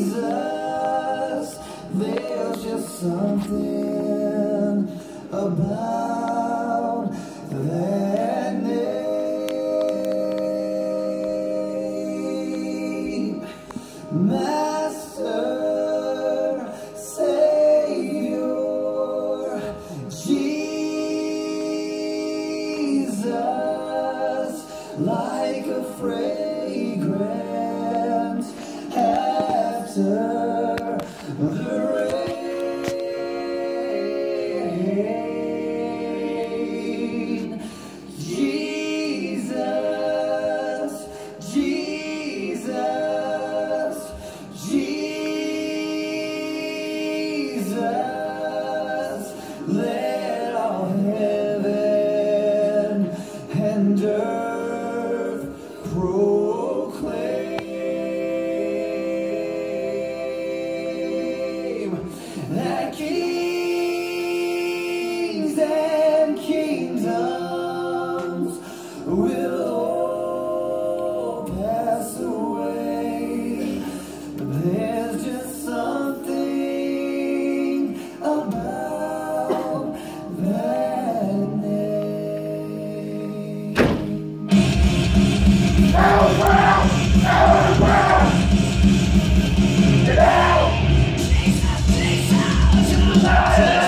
Jesus, there's just something about that name. Like a fragrance and kingdoms will all pass away. There's just something about that name. Yeah!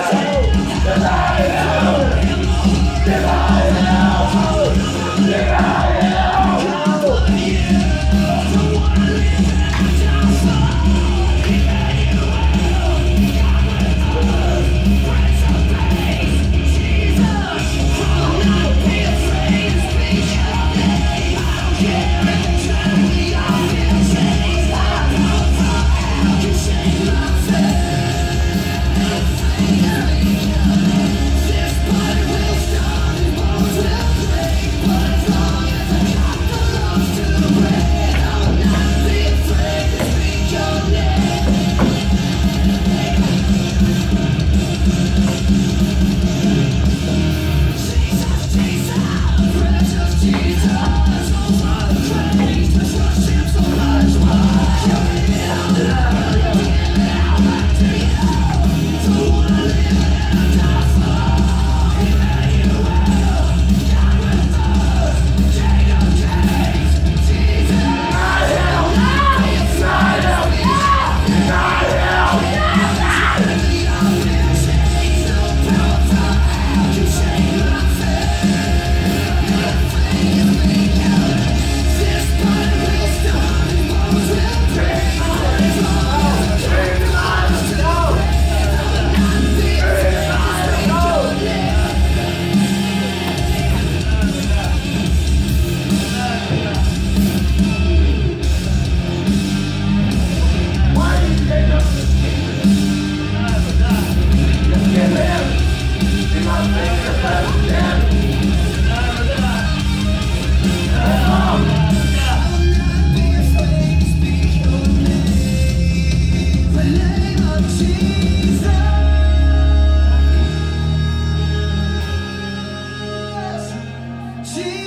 Jesus.